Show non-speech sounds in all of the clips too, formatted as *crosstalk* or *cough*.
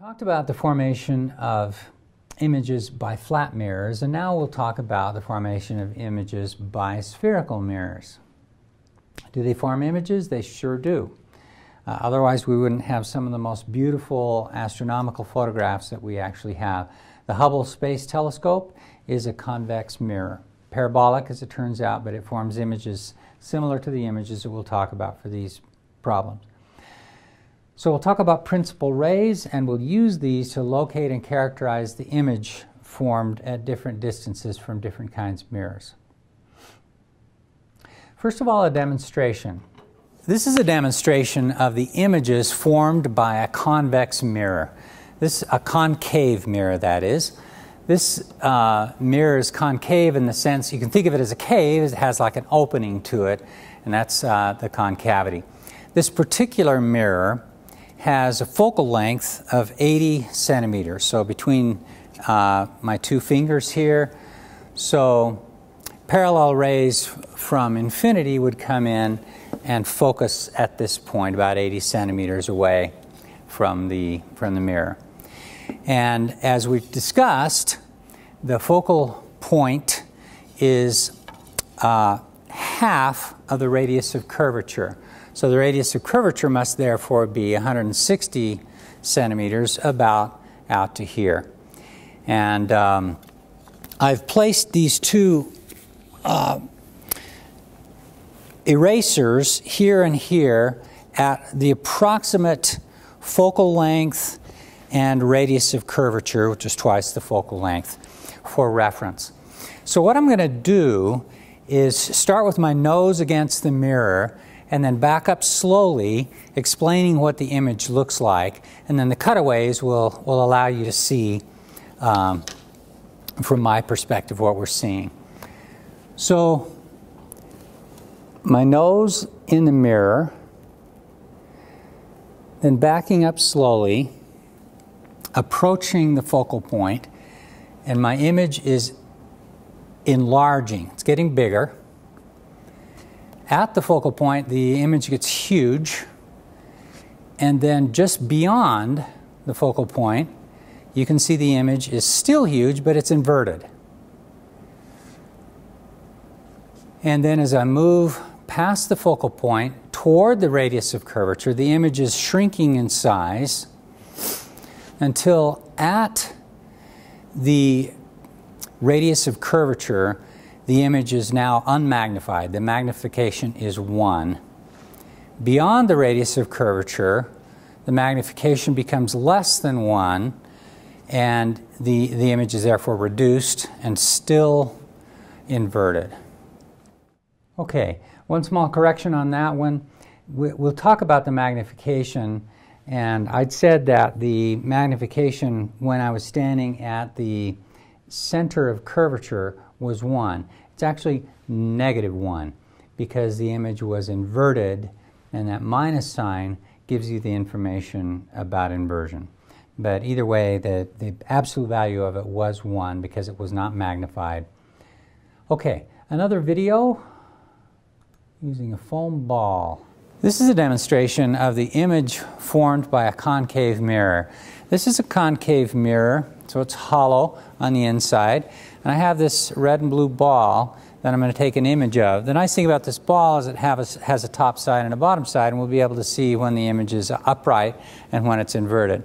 talked about the formation of images by flat mirrors, and now we'll talk about the formation of images by spherical mirrors. Do they form images? They sure do. Uh, otherwise, we wouldn't have some of the most beautiful astronomical photographs that we actually have. The Hubble Space Telescope is a convex mirror. Parabolic, as it turns out, but it forms images similar to the images that we'll talk about for these problems. So we'll talk about principal rays and we'll use these to locate and characterize the image formed at different distances from different kinds of mirrors. First of all, a demonstration. This is a demonstration of the images formed by a convex mirror. This a concave mirror, that is. This uh, mirror is concave in the sense you can think of it as a cave. It has like an opening to it, and that's uh, the concavity. This particular mirror has a focal length of 80 centimeters, so between uh, my two fingers here. So parallel rays from infinity would come in and focus at this point, about 80 centimeters away from the, from the mirror. And as we've discussed, the focal point is uh, half of the radius of curvature. So the radius of curvature must therefore be 160 centimeters about out to here. And um, I've placed these two uh, erasers here and here at the approximate focal length and radius of curvature, which is twice the focal length, for reference. So what I'm going to do is start with my nose against the mirror and then back up slowly, explaining what the image looks like, and then the cutaways will, will allow you to see, um, from my perspective, what we're seeing. So, my nose in the mirror, then backing up slowly, approaching the focal point, and my image is enlarging. It's getting bigger. At the focal point, the image gets huge, and then just beyond the focal point, you can see the image is still huge, but it's inverted. And then as I move past the focal point toward the radius of curvature, the image is shrinking in size until at the radius of curvature, the image is now unmagnified. The magnification is 1. Beyond the radius of curvature, the magnification becomes less than 1, and the, the image is therefore reduced and still inverted. Okay, one small correction on that one. We'll talk about the magnification, and I'd said that the magnification when I was standing at the center of curvature was 1. It's actually negative 1 because the image was inverted and that minus sign gives you the information about inversion. But either way, the, the absolute value of it was 1 because it was not magnified. Okay, another video using a foam ball. This is a demonstration of the image formed by a concave mirror. This is a concave mirror, so it's hollow on the inside. And I have this red and blue ball that I'm going to take an image of. The nice thing about this ball is it a, has a top side and a bottom side, and we'll be able to see when the image is upright and when it's inverted.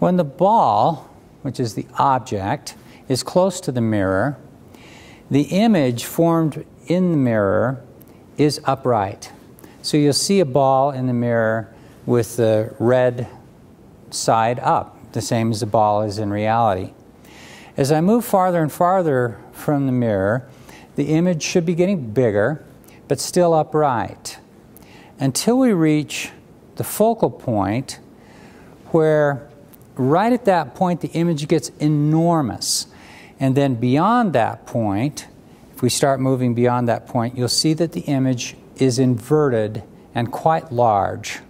When the ball, which is the object, is close to the mirror, the image formed in the mirror is upright. So you'll see a ball in the mirror with the red side up, the same as the ball is in reality. As I move farther and farther from the mirror, the image should be getting bigger, but still upright, until we reach the focal point where right at that point the image gets enormous. And then beyond that point, if we start moving beyond that point, you'll see that the image is inverted and quite large.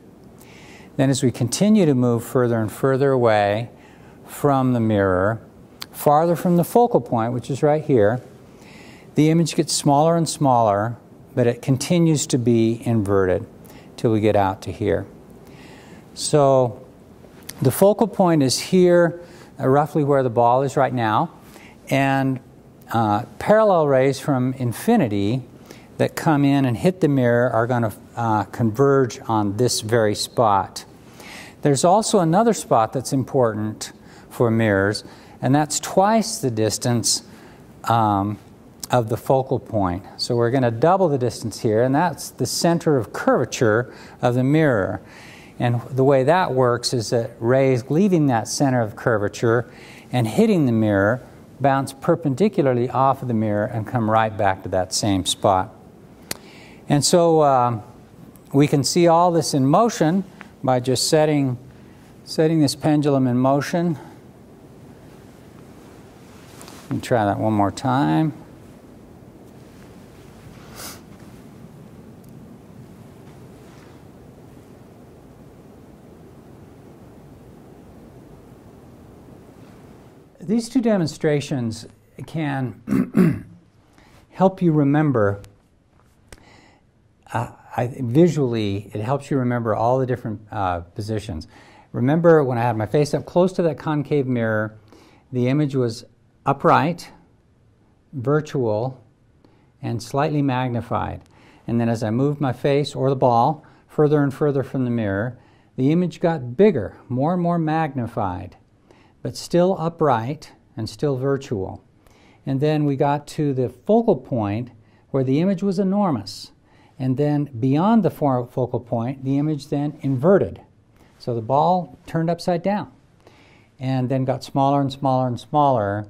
Then as we continue to move further and further away from the mirror, farther from the focal point, which is right here, the image gets smaller and smaller, but it continues to be inverted till we get out to here. So the focal point is here, uh, roughly where the ball is right now, and uh, parallel rays from infinity that come in and hit the mirror are going to uh, converge on this very spot. There's also another spot that's important for mirrors, and that's twice the distance um, of the focal point. So we're going to double the distance here, and that's the center of curvature of the mirror. And the way that works is that rays leaving that center of curvature and hitting the mirror bounce perpendicularly off of the mirror and come right back to that same spot. And so uh, we can see all this in motion by just setting, setting this pendulum in motion. Let me try that one more time. These two demonstrations can *clears throat* help you remember I, visually, it helps you remember all the different uh, positions. Remember when I had my face up close to that concave mirror, the image was upright, virtual, and slightly magnified. And then as I moved my face or the ball further and further from the mirror, the image got bigger, more and more magnified, but still upright and still virtual. And then we got to the focal point where the image was enormous and then beyond the focal point, the image then inverted. So the ball turned upside down and then got smaller and smaller and smaller.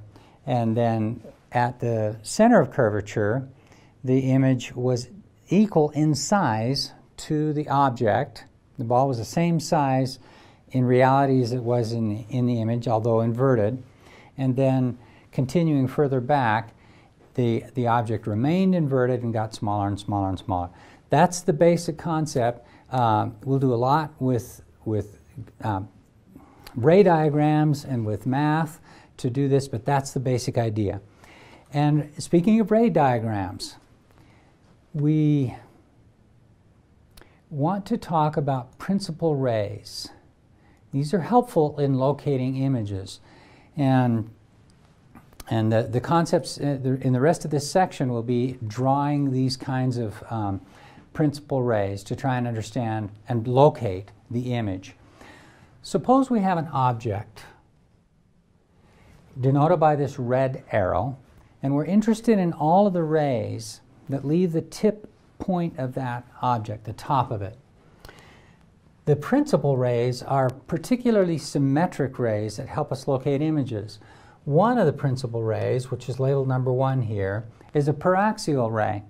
And then at the center of curvature, the image was equal in size to the object. The ball was the same size in reality as it was in, in the image, although inverted. And then continuing further back, the, the object remained inverted and got smaller and smaller and smaller. That's the basic concept. Uh, we'll do a lot with, with um, ray diagrams and with math to do this, but that's the basic idea. And speaking of ray diagrams, we want to talk about principal rays. These are helpful in locating images. And and the, the concepts uh, in the rest of this section will be drawing these kinds of um, principal rays to try and understand and locate the image. Suppose we have an object denoted by this red arrow, and we're interested in all of the rays that leave the tip point of that object, the top of it. The principal rays are particularly symmetric rays that help us locate images. One of the principal rays, which is labeled number one here, is a paraxial ray.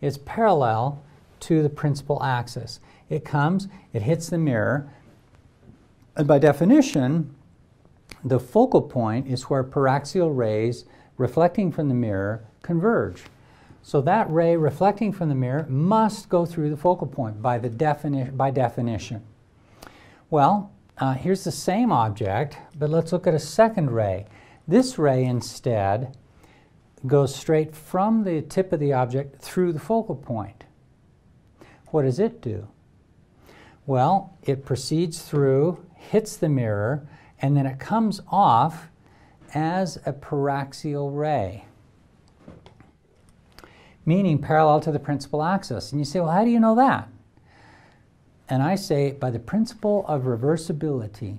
It's parallel to the principal axis. It comes, it hits the mirror, and by definition, the focal point is where paraxial rays reflecting from the mirror converge. So that ray reflecting from the mirror must go through the focal point by, the defini- by definition. Well, uh, here's the same object, but let's look at a second ray. This ray instead goes straight from the tip of the object through the focal point. What does it do? Well, it proceeds through, hits the mirror, and then it comes off as a paraxial ray, meaning parallel to the principal axis. And you say, well, how do you know that? And I say, by the principle of reversibility.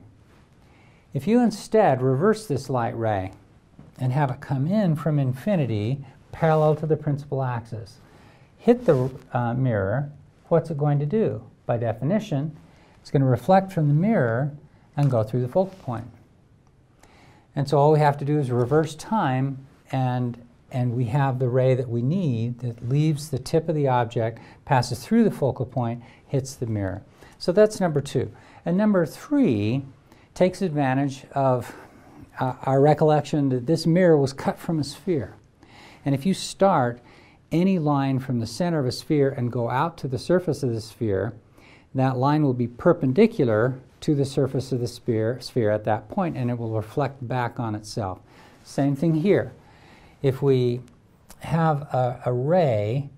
If you instead reverse this light ray and have it come in from infinity parallel to the principal axis, hit the uh, mirror, what's it going to do? By definition, it's going to reflect from the mirror and go through the focal point. And so all we have to do is reverse time and and we have the ray that we need that leaves the tip of the object, passes through the focal point, hits the mirror. So that's number two. And number three takes advantage of uh, our recollection that this mirror was cut from a sphere. And if you start any line from the center of a sphere and go out to the surface of the sphere, that line will be perpendicular to the surface of the sphere, sphere at that point and it will reflect back on itself. Same thing here. If we have a, a ray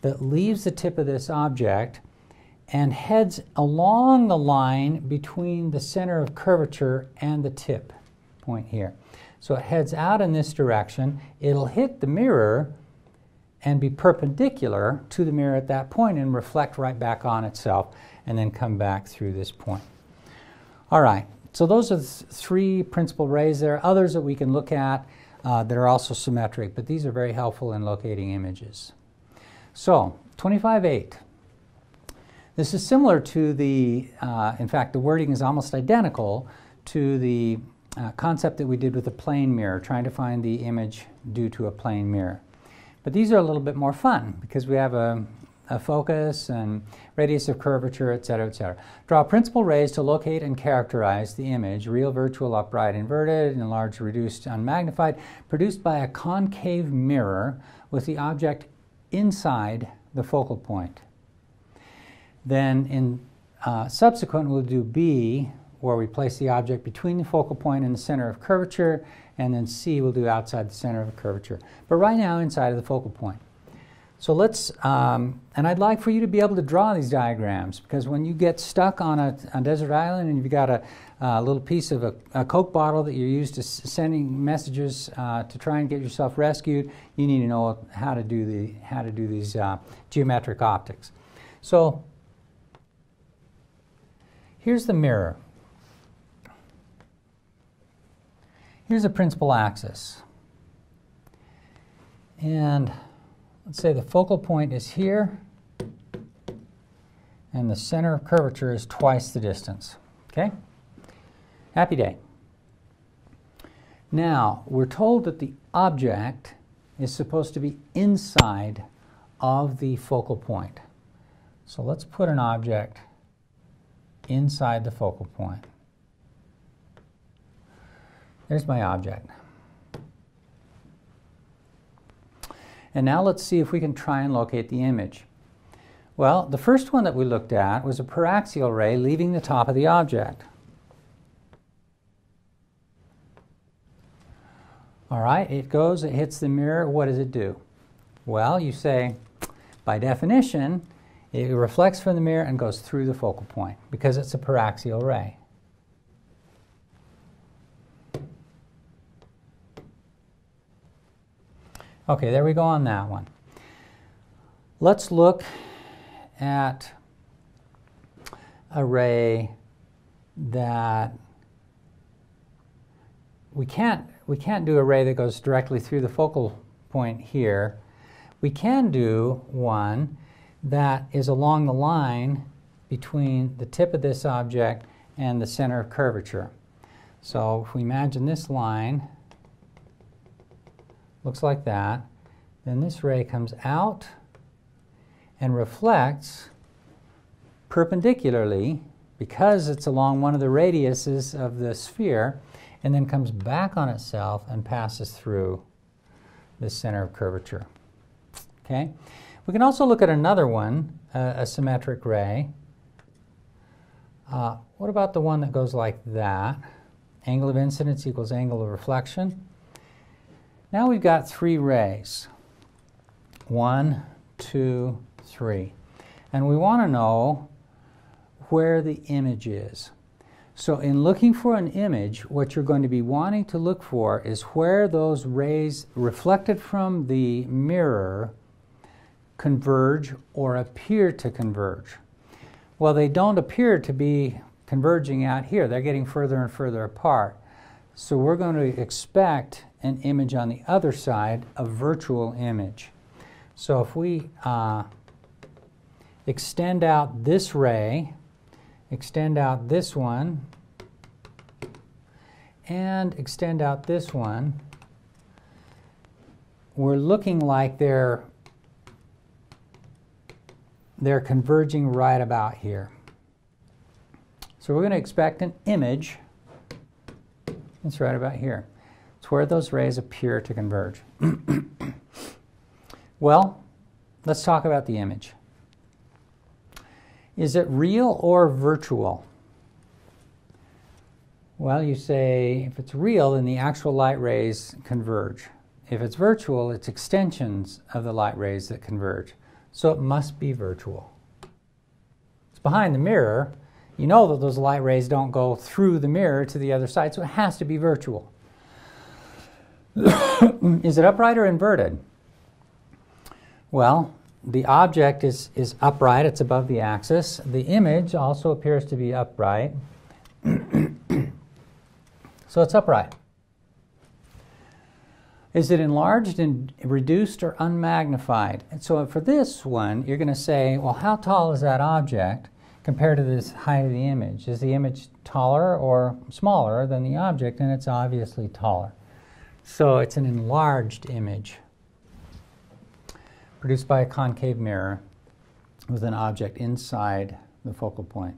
that leaves the tip of this object and heads along the line between the center of curvature and the tip point here. So it heads out in this direction. It'll hit the mirror and be perpendicular to the mirror at that point and reflect right back on itself and then come back through this point. All right, so those are th three principal rays. There are others that we can look at uh, that are also symmetric, but these are very helpful in locating images. So, 25.8. This is similar to the, uh, in fact, the wording is almost identical to the uh, concept that we did with the plane mirror, trying to find the image due to a plane mirror. But these are a little bit more fun because we have a, a focus and radius of curvature, etc., etc. Draw principal rays to locate and characterize the image, real, virtual, upright, inverted, enlarged, reduced, unmagnified, produced by a concave mirror with the object inside the focal point. Then in uh, subsequent, we'll do B, where we place the object between the focal point and the center of curvature, and then C we'll do outside the center of curvature. But right now, inside of the focal point. So let's, um, and I'd like for you to be able to draw these diagrams because when you get stuck on a, a desert island and you've got a, a little piece of a, a, Coke bottle that you're used to sending messages uh, to try and get yourself rescued, you need to know how to do, the, how to do these uh, geometric optics. So here's the mirror. Here's a principal axis. And let's say the focal point is here, and the center of curvature is twice the distance. Okay? Happy day. Now, we're told that the object is supposed to be inside of the focal point. So let's put an object inside the focal point. There's my object. And now let's see if we can try and locate the image. Well, the first one that we looked at was a paraxial ray leaving the top of the object. All right, it goes, it hits the mirror. What does it do? Well, you say, by definition, it reflects from the mirror and goes through the focal point because it's a paraxial ray. Okay, there we go on that one. Let's look at a ray that we can't we can't do a ray that goes directly through the focal point here. We can do one that is along the line between the tip of this object and the center of curvature. So if we imagine this line looks like that. Then this ray comes out and reflects perpendicularly because it's along one of the radiuses of the sphere and then comes back on itself and passes through the center of curvature. Okay? We can also look at another one, uh, a symmetric ray. Uh, what about the one that goes like that? Angle of incidence equals angle of reflection. Now we've got three rays. One, two, three. And we want to know where the image is. So in looking for an image, what you're going to be wanting to look for is where those rays reflected from the mirror converge or appear to converge. Well, they don't appear to be converging out here. They're getting further and further apart. So we're going to expect an image on the other side, a virtual image. So if we uh, extend out this ray, extend out this one, and extend out this one, we're looking like they're they're converging right about here. So we're going to expect an image. It's right about here. It's where those rays appear to converge. *coughs* well, let's talk about the image. Is it real or virtual? Well, you say if it's real, then the actual light rays converge. If it's virtual, it's extensions of the light rays that converge. So it must be virtual. It's behind the mirror, you know that those light rays don't go through the mirror to the other side, so it has to be virtual. *coughs* is it upright or inverted? Well, the object is, is upright, it's above the axis. The image also appears to be upright. *coughs* so it's upright. Is it enlarged and reduced or unmagnified? And so for this one, you're going to say, well, how tall is that object compared to this height of the image? Is the image taller or smaller than the object? And it's obviously taller. So it's an enlarged image produced by a concave mirror with an object inside the focal point.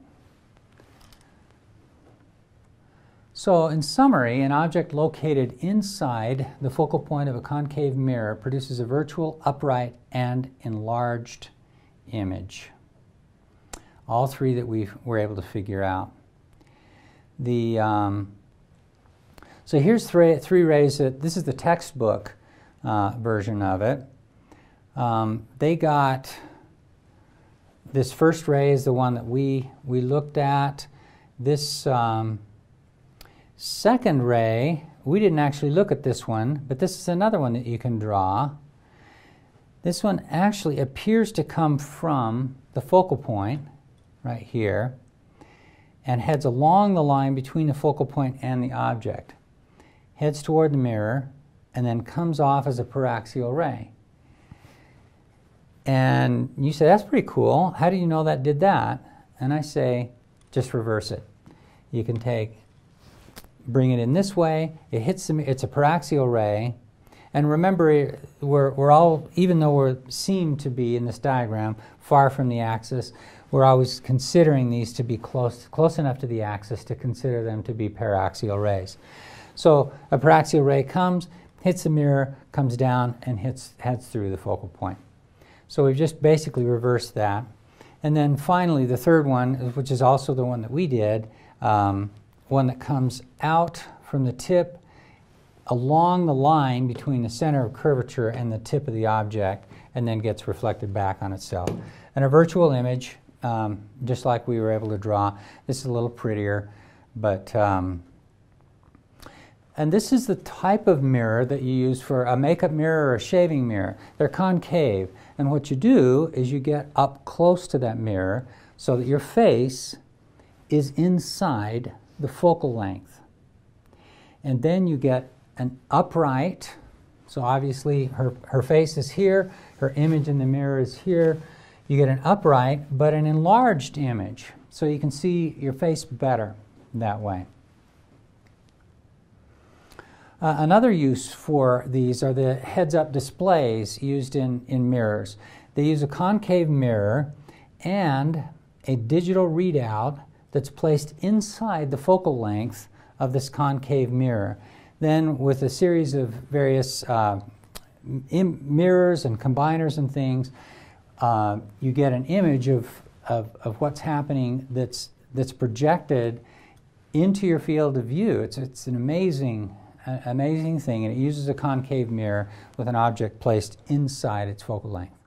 So in summary, an object located inside the focal point of a concave mirror produces a virtual, upright, and enlarged image. All three that we were able to figure out. The, um, so here's three, three rays that, this is the textbook uh, version of it. Um, they got this first ray is the one that we we looked at. This um, second ray, we didn't actually look at this one, but this is another one that you can draw. This one actually appears to come from the focal point right here and heads along the line between the focal point and the object. Heads toward the mirror and then comes off as a paraxial ray. And you say, that's pretty cool. How do you know that did that? And I say, just reverse it. You can take, bring it in this way, it hits the, it's a paraxial ray. And remember, we're, we're all, even though we seem to be in this diagram far from the axis, we're always considering these to be close, close enough to the axis to consider them to be paraxial rays. So a paraxial ray comes, hits the mirror, comes down, and hits, heads through the focal point. So we've just basically reversed that. And then finally, the third one, which is also the one that we did, um, one that comes out from the tip along the line between the center of curvature and the tip of the object and then gets reflected back on itself. And a virtual image, um, just like we were able to draw, this is a little prettier, but um, and this is the type of mirror that you use for a makeup mirror or a shaving mirror. They're concave. And what you do is you get up close to that mirror so that your face is inside the focal length. And then you get an upright, so obviously her, her face is here, her image in the mirror is here. You get an upright, but an enlarged image, so you can see your face better that way. Uh, another use for these are the heads-up displays used in, in mirrors. They use a concave mirror and a digital readout that's placed inside the focal length of this concave mirror. Then with a series of various uh, mirrors and combiners and things, uh, you get an image of, of, of what's happening that's, that's projected into your field of view. It's, it's an amazing an amazing thing, and it uses a concave mirror with an object placed inside its focal length.